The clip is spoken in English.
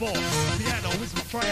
ball. Piano is my friend.